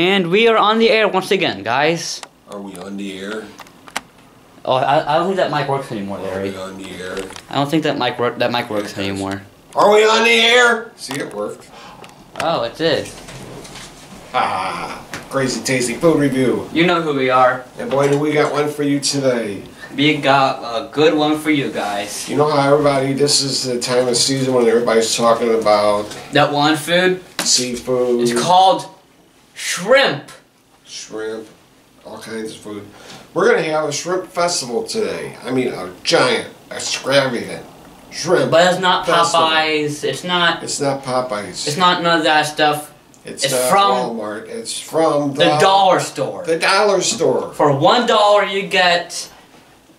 And we are on the air once again, guys. Are we on the air? Oh, I, I don't think that mic works anymore, Larry. Are we on the air? I don't think that mic work that mic works anymore. Are we on the air? See, it worked. Oh, it did. Ah, crazy tasty food review. You know who we are. And boy, do we got one for you today. We got a good one for you guys. You know how everybody, this is the time of season when everybody's talking about That one food seafood, It's called shrimp. shrimp, all kinds of food. We're gonna have a shrimp festival today. I mean, a giant, a extravagant shrimp. But it's not festival. Popeyes. It's not. It's not Popeyes. It's not none of that stuff. It's, it's not from Walmart. It's from The dollar store. The dollar store. For one dollar, you get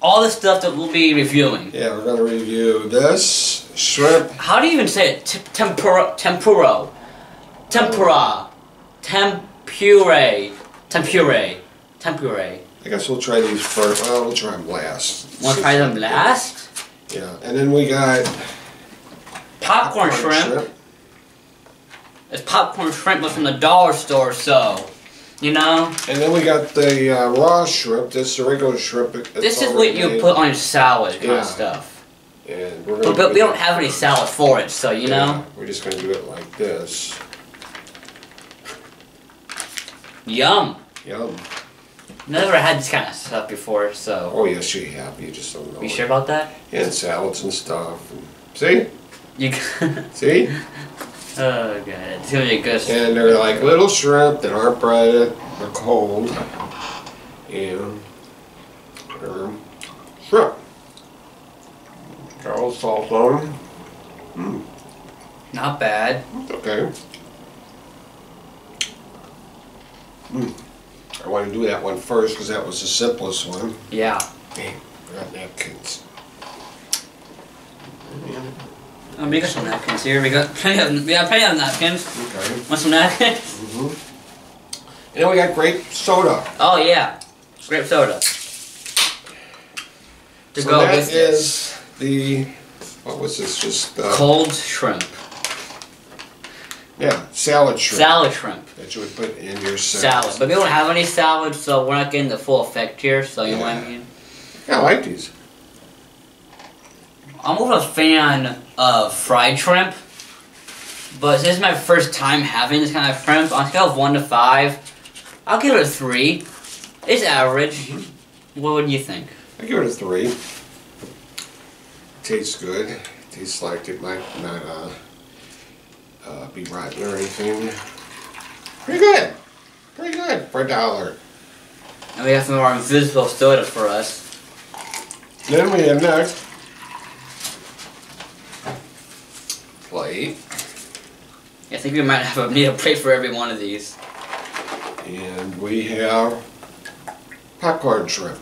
all the stuff that we'll be reviewing. Yeah, we're gonna review this shrimp. How do you even say it? Tempura, tempuro, tempura, tempure, tempure, tempure. I guess we'll try these first. Well, we'll try them last. Want to try them last? Yeah, and then we got Popcorn shrimp. It's popcorn shrimp, but from the dollar store, so you know. And then we got the uh, raw shrimp. This is the regular shrimp. This is what you made. put on your salad kind Yeah. of stuff. And we're gonna But, but we don't have any salad for it, so you know. We're just gonna do it like this. Yum. Yum. Never had this kind of stuff before, so. Oh yes, you have. You just don't know. You it. sure about that? Yeah, And salads and stuff. And, see, You. see. oh god, it's gonna be good. And they're like little shrimp that aren't breaded. They're cold. And they're shrimp. Got a little salt on them. Hmm. Not bad. Okay. Mm. I want to do that one first because that was the simplest one. Yeah. I got napkins. Um, we got some napkins here. We got plenty of. We got plenty of napkins. Okay. Want some napkins? hmm And then we got grape soda. Oh yeah, grape soda. To so go that with this. is the what was this? Just uh, Cold shrimp. Yeah, salad shrimp Salad shrimp. that you would put in your salad. Salad. But we don't have any salad, so we're not getting the full effect here, so you know what I mean? Yeah, I like these. I'm more of a fan of fried shrimp. But this is my first time having this kind of shrimp. On a scale of 1 to 5, I'll give it a 3. It's average. What would you think? I give it a three. Tastes good. Tastes like it might not uh, uh, be rotten or anything. Pretty good. Pretty good for a dollar. And we have some of our invisible soda for us. Then we have next plate, I think we might have a need a plate for every one of these. and we have popcorn shrimp.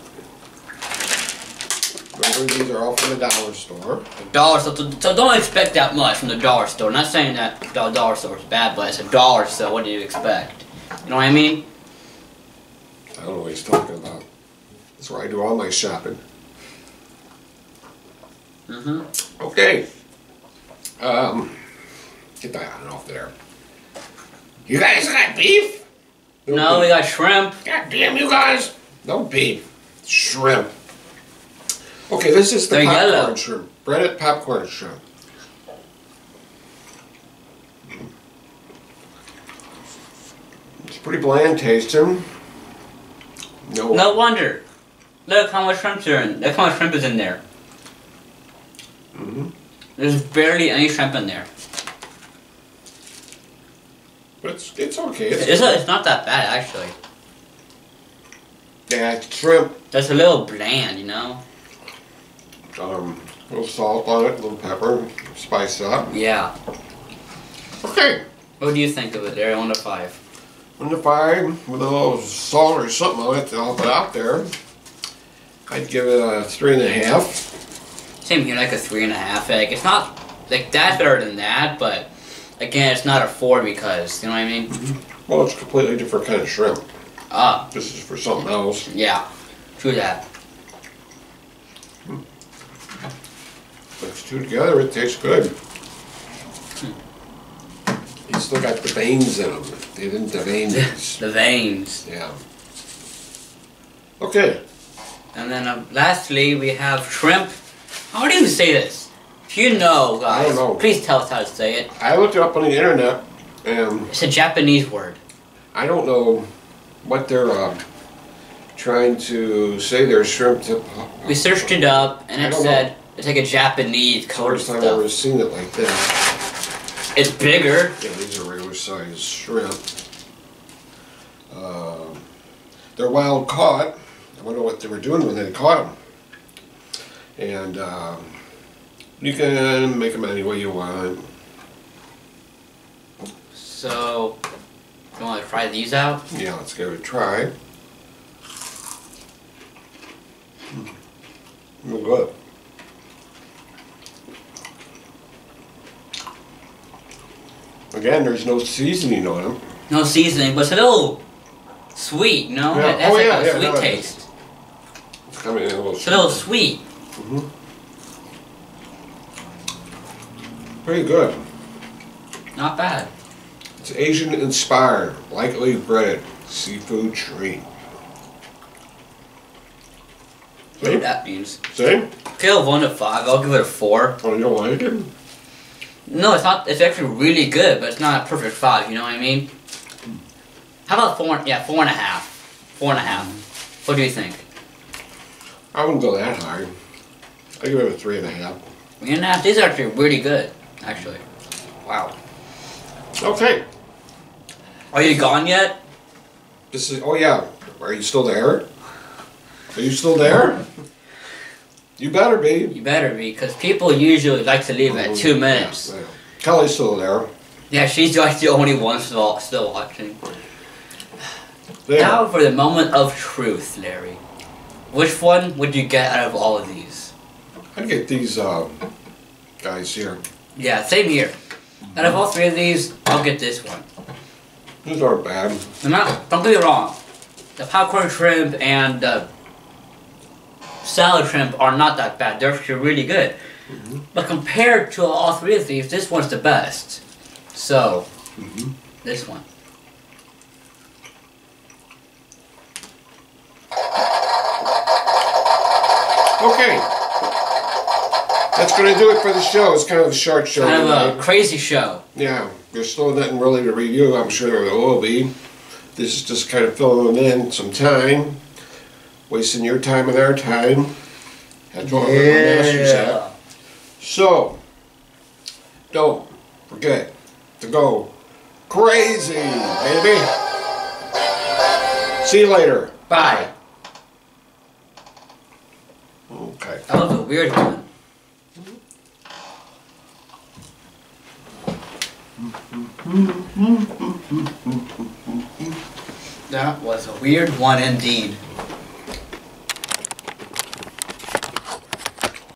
Remember, these are all from the dollar store. Dollar store, so don't expect that much from the dollar store. Not saying that the dollar store is bad, but it's a dollar, store. what do you expect? You know what I mean? I don't know what he's talking about. That's where I do all my shopping. Mm-hmm. Okay. Um, get that on and off there. You guys got beef? No, we beef. got shrimp. God damn you guys! No beef. Shrimp. Okay, this is the They're popcorn yellow. shrimp. Breaded popcorn shrimp. It's pretty bland tasting. No. No wonder. Look how much shrimp are in. Look how much shrimp is in there. Mm -hmm. There's barely any shrimp in there. But it's, it's okay. It's, It's, it's not that bad actually. yeah, it's shrimp. That's a little bland, you know. Um, a little salt on it, a little pepper, spice it up. Yeah. Okay. What do you think of it, there? One to five. One to five with a little salt or something on it to help it out there. I'd give it a three and a half. Same here, like a three and a half. Like it's not like that better than that, but again, it's not a four because you know what I mean. Well, it's a completely different kind of shrimp. Ah, This is for something else. yeah, true that. Mix two together, it tastes good. You still got the veins in them. They didn't devein these. the veins. Yeah. Okay. And then uh, lastly, we have shrimp. How do you say this? If you know, I guys, don't know. please tell us how to say it. I looked it up on the internet, and It's a Japanese word. I don't know what they're uh, trying to say. Their shrimp. To, We searched it up, and it said it's like a Japanese colored First time I've ever seen it like that. It's bigger. Yeah, these are regular sized shrimp. Um, they're wild caught. I wonder what they were doing when they caught them. And um, you can make them any way you want. So, you want to try these out? Yeah, let's give it a try. Mm, good. Again, there's no seasoning on them. No seasoning, but it's a little sweet, no? know? Yeah. It has Oh, like yeah, a yeah, sweet no, taste. It's coming in a little. It's a little sweet. Mm-hmm. Pretty good. Not bad. It's Asian inspired, lightly breaded seafood treat. What that means. See? Scale of 1 to 5, I'll give it a 4. Oh, you don't like it? No, it's not. It's actually really good, but it's not a perfect 5, you know what I mean? How about 4? Yeah, 4.5. 4.5. What do you think? I wouldn't go that high. I give it a three and a half. Three and a half. These are actually really good, actually. Wow. Okay. Are you gone yet? This is. Oh yeah. Are you still there? Are you still there? You better be. You better be, because people usually like to leave at two minutes. Yeah, yeah. Kelly's still there. Yeah, she's like the only one still, still watching. There. Now for the moment of truth, Larry. Which one would you get out of all of these? I'd get these uh, guys here. Yeah, same here. Out of all three of these, I'll get this one. These aren't bad. I'm not, don't get me wrong. The popcorn shrimp and the salad shrimp are not that bad. They're actually really good. But compared to all three of these, this one's the best. So, Mhm. this one. Okay. That's going to do it for the show. It's kind of a short show. Kind of tonight. a crazy show. Yeah, there's still nothing really to review. I'm sure there will be. This is just kind of filling in some time, wasting your time and our time. That's what we're masters at. So, don't forget to go crazy, baby. See you later. Bye. Okay. That was a weird one. That was a weird one indeed.